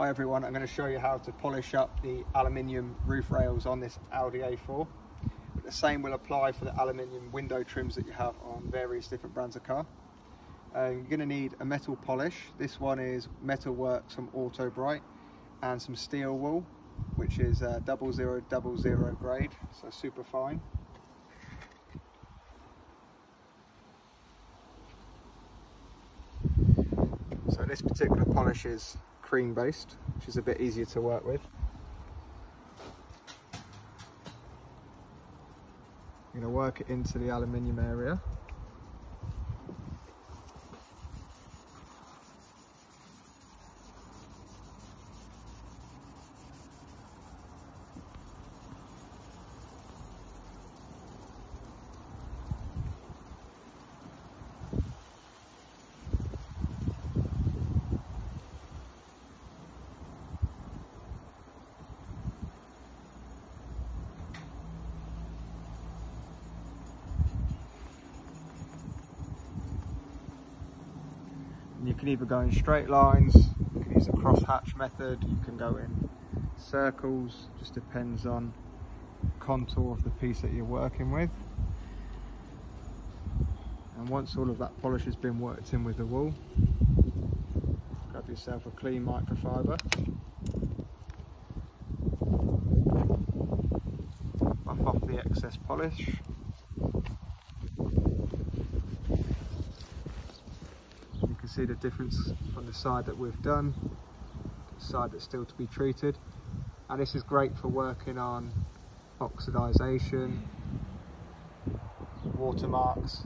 Hi everyone, I'm going to show you how to polish up the aluminium roof rails on this Audi A4. But the same will apply for the aluminium window trims that you have on various different brands of car. Uh, you're going to need a metal polish. This one is Metalworx from Autobrite and some steel wool which is uh, zero double zero grade, so super fine. So this particular polish is cream based, which is a bit easier to work with. I'm going to work it into the aluminium area. You can either go in straight lines, you can use a cross-hatch method, you can go in circles, just depends on contour of the piece that you're working with. And once all of that polish has been worked in with the wool, grab yourself a clean microfiber. Buff off the excess polish. See the difference from the side that we've done, the side that's still to be treated. And this is great for working on oxidization, watermarks,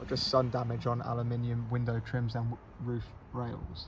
or just sun damage on aluminium window trims and roof rails.